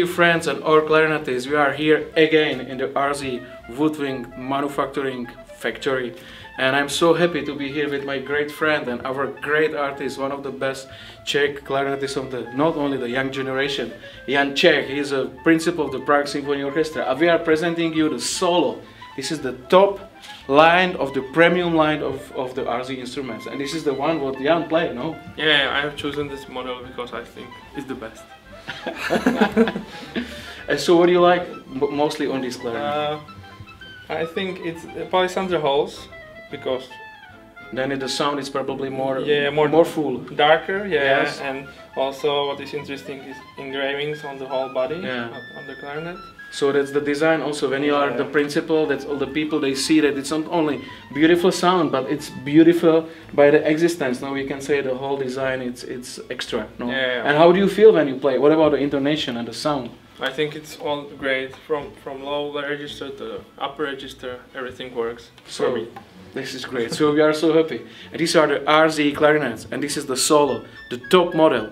friends and all clarinetists, we are here again in the RZ Woodwind Manufacturing Factory and I'm so happy to be here with my great friend and our great artist, one of the best Czech clarinetists of the, not only the young generation, Jan Čech, he's a principal of the Prague Symphony Orchestra and we are presenting you the solo. This is the top line of the premium line of, of the RZ instruments and this is the one what Jan played, no? Yeah, I have chosen this model because I think it's the best. and so what do you like mostly on this clarinet? Uh, I think it's Palisandre holes because then the sound is probably more yeah more more full darker yeah yes. and also what is interesting is engravings on the whole body yeah. on the clarinet so that's the design also. When you are the principal that's all the people they see that it's not only beautiful sound but it's beautiful by the existence. Now we can say the whole design it's it's extra no? Yeah, and how do you feel when you play? What about the intonation and the sound? I think it's all great. From from low register to upper register everything works so, for me. this is great. So we are so happy. And these are the RZ clarinets, and this is the solo, the top model.